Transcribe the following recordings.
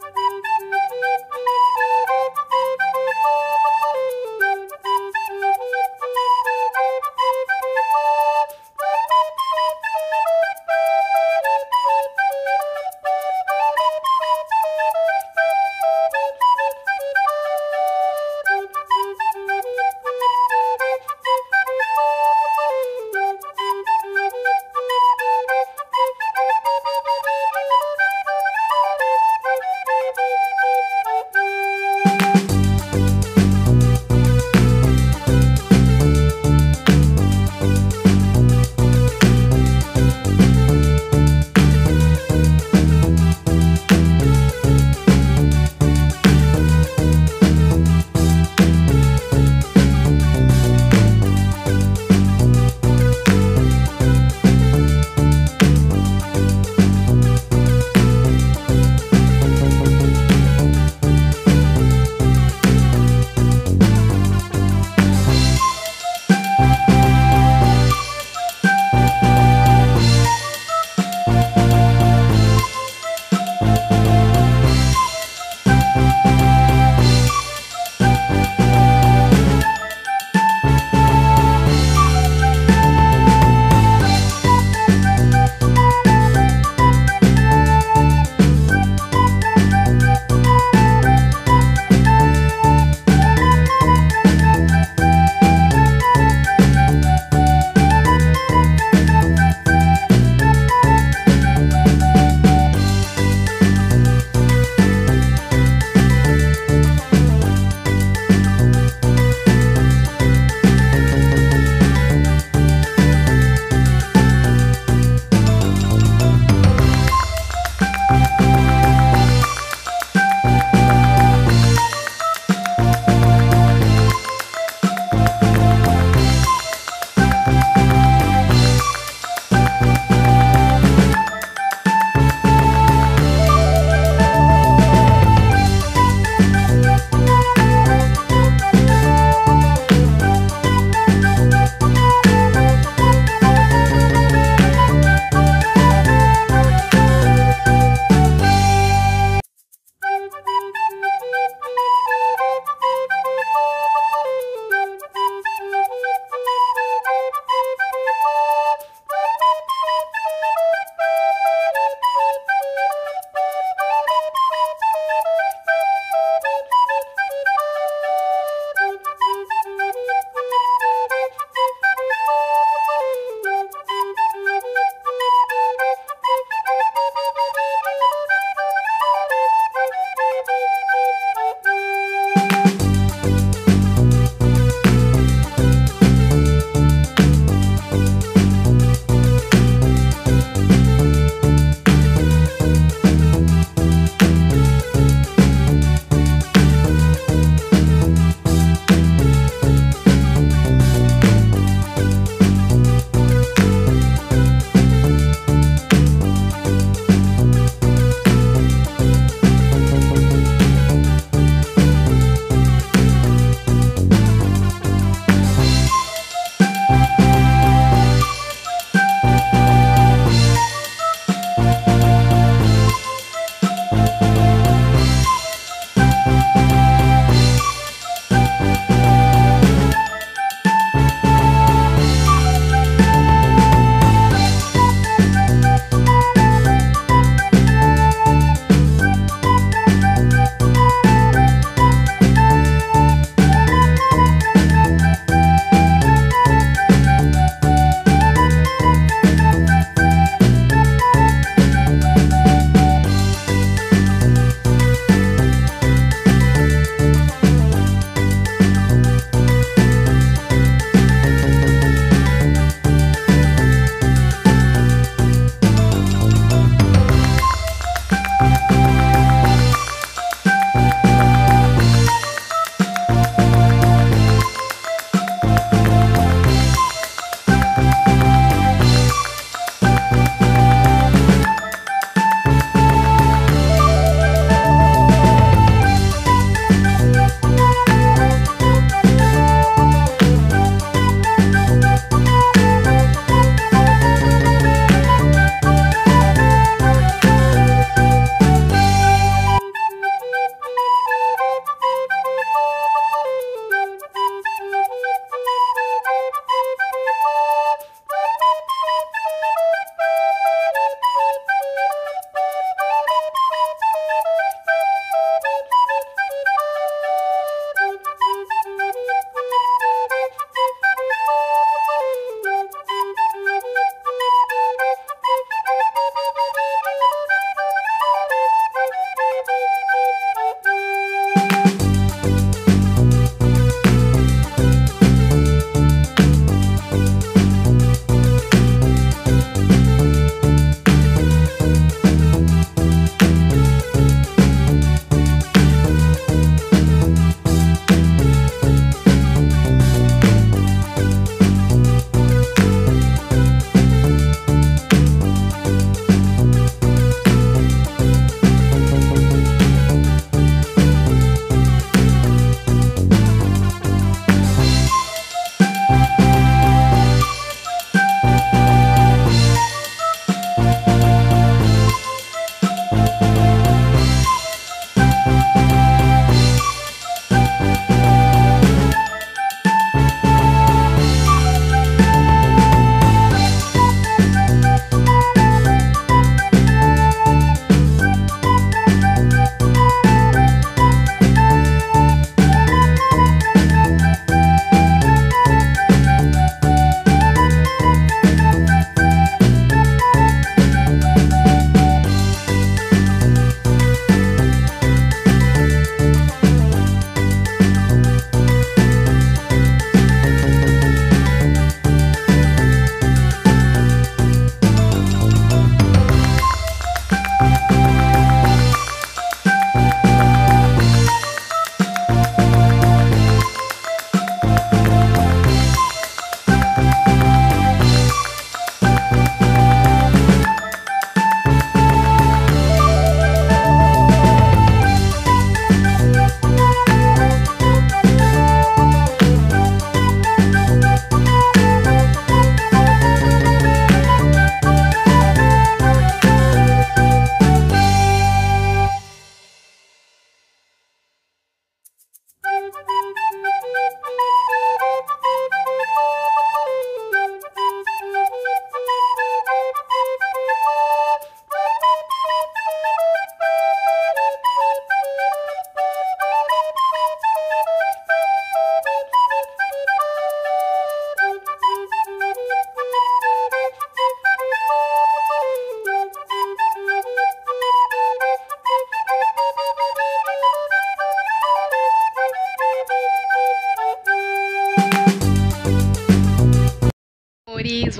Thank you.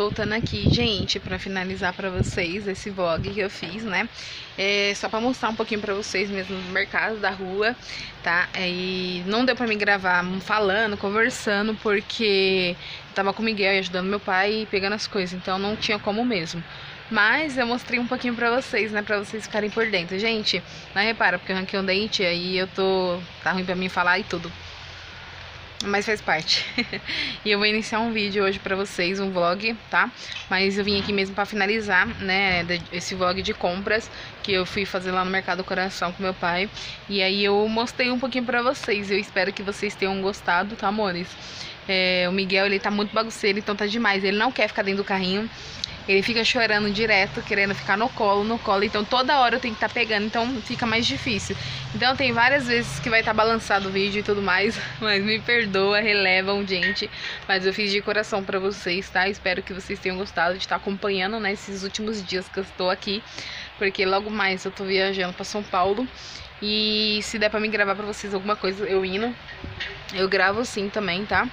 Voltando aqui, gente, pra finalizar pra vocês esse vlog que eu fiz, né? É só pra mostrar um pouquinho pra vocês mesmo do mercado, da rua, tá? É, e não deu pra me gravar falando, conversando, porque tava com o Miguel ajudando meu pai e pegando as coisas, então não tinha como mesmo. Mas eu mostrei um pouquinho pra vocês, né? Pra vocês ficarem por dentro. Gente, não repara, porque eu ranquei um dente, aí eu tô... Tá ruim pra mim falar e tudo mas faz parte. e eu vou iniciar um vídeo hoje pra vocês, um vlog, tá? Mas eu vim aqui mesmo pra finalizar, né, esse vlog de compras que eu fui fazer lá no Mercado Coração com meu pai. E aí eu mostrei um pouquinho pra vocês, eu espero que vocês tenham gostado, tá, amores? É, o Miguel, ele tá muito bagunceiro, então tá demais. Ele não quer ficar dentro do carrinho. Ele fica chorando direto, querendo ficar no colo, no colo. Então toda hora eu tenho que estar tá pegando, então fica mais difícil. Então tem várias vezes que vai estar tá balançado o vídeo e tudo mais. Mas me perdoa, relevam, gente. Mas eu fiz de coração pra vocês, tá? Espero que vocês tenham gostado de estar tá acompanhando né, últimos dias que eu estou aqui. Porque logo mais eu tô viajando pra São Paulo. E se der pra me gravar pra vocês alguma coisa eu indo, eu gravo sim também, tá?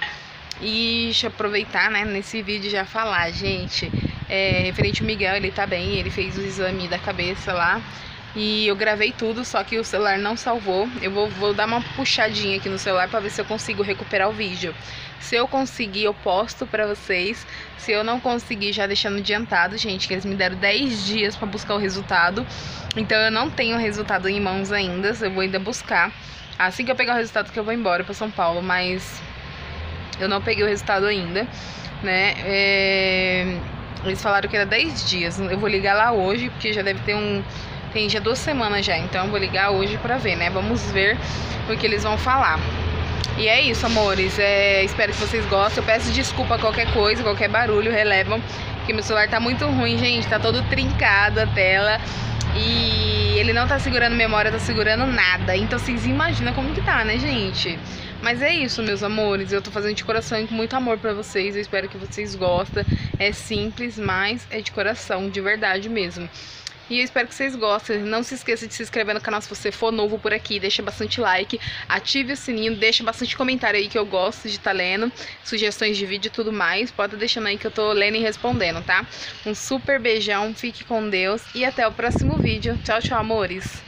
E deixa eu aproveitar, né, nesse vídeo já falar, gente. É, referente ao Miguel, ele tá bem, ele fez o exame da cabeça lá. E eu gravei tudo, só que o celular não salvou. Eu vou, vou dar uma puxadinha aqui no celular pra ver se eu consigo recuperar o vídeo. Se eu conseguir, eu posto pra vocês. Se eu não conseguir, já deixando adiantado, gente, que eles me deram 10 dias pra buscar o resultado. Então eu não tenho o resultado em mãos ainda, eu vou ainda buscar. Assim que eu pegar o resultado que eu vou embora pra São Paulo, mas eu não peguei o resultado ainda, né? É... Eles falaram que era 10 dias. Eu vou ligar lá hoje, porque já deve ter um. Tem já duas semanas já, então eu vou ligar hoje pra ver, né? Vamos ver o que eles vão falar. E é isso, amores. É... Espero que vocês gostem. Eu peço desculpa a qualquer coisa, qualquer barulho, relevam. Porque meu celular tá muito ruim, gente. Tá todo trincado a tela. E ele não tá segurando memória, tá segurando nada. Então vocês imaginam como que tá, né, gente? Mas é isso, meus amores. Eu tô fazendo de coração e com muito amor pra vocês. Eu espero que vocês gostem. É simples, mas é de coração, de verdade mesmo. E eu espero que vocês gostem. Não se esqueça de se inscrever no canal se você for novo por aqui. Deixa bastante like, ative o sininho, deixa bastante comentário aí que eu gosto de estar tá lendo. Sugestões de vídeo e tudo mais. Pode deixando aí que eu tô lendo e respondendo, tá? Um super beijão, fique com Deus e até o próximo vídeo. Tchau, tchau, amores!